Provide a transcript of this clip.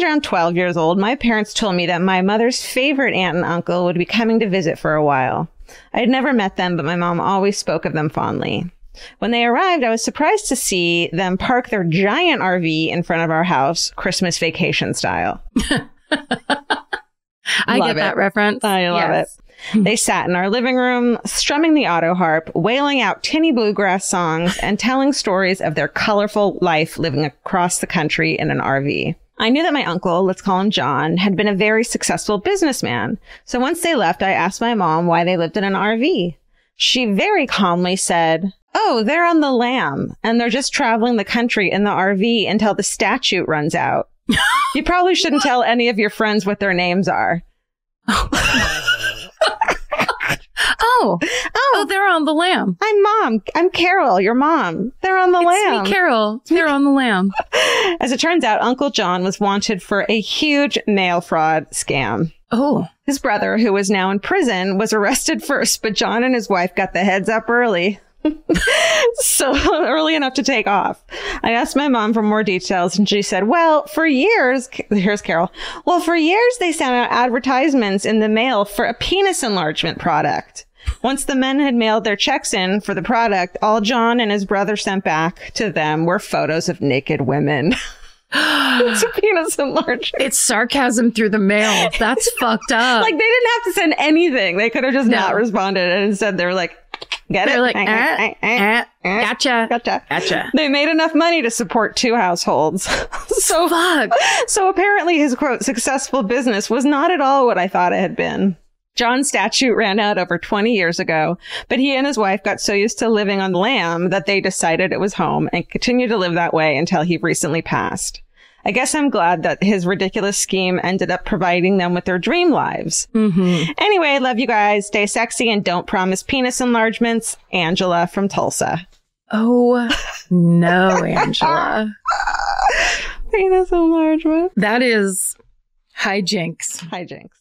was around 12 years old, my parents told me that my mother's favorite aunt and uncle would be coming to visit for a while. I had never met them, but my mom always spoke of them fondly. When they arrived, I was surprised to see them park their giant RV in front of our house, Christmas vacation style. I Love get that reference. I love Yes. it. They sat in our living room, strumming the auto harp, wailing out tinny bluegrass songs, and telling stories of their colorful life living across the country in an RV. I knew that my uncle, let's call him John, had been a very successful businessman. So once they left, I asked my mom why they lived in an RV. She very calmly said, Oh, they're on the lam and they're just traveling the country in the RV until the statute runs out. you probably shouldn't tell any of your friends what their names are. Oh. oh, oh, they're on the lam. I'm mom. I'm Carol, your mom. They're on the It's lam. me, Carol. They're on the lam. As it turns out, Uncle John was wanted for a huge mail fraud scam. Oh, His brother, who was now in prison, was arrested first, but John and his wife got the heads up early. so early enough to take off. I asked my mom for more details and she said, well, for years, here's Carol. Well, for years they sent out advertisements in the mail for a penis enlargement product. Once the men had mailed their checks in for the product, all John and his brother sent back to them were photos of naked women. it's a penis enlargement. it's sarcasm through the mail. That's fucked up. Like they didn't have to send anything. They could have just No. not responded. And instead they were like, get it? They're like, Eh, eh, eh, eh, eh, gotcha. Gotcha. Gotcha. They made enough money to support two households. so, Fuck. so apparently his quote, successful business was not at all what I thought it had been. John's statute ran out over 20 years ago, but he and his wife got so used to living on lam that they decided it was home and continued to live that way until he recently passed. I guess I'm glad that his ridiculous scheme ended up providing them with their dream lives. Mm-hmm. Anyway, love you guys. Stay sexy and don't promise penis enlargements. Angela from Tulsa. Oh no, Angela. Penis enlargement. That is hijinks. Hijinks.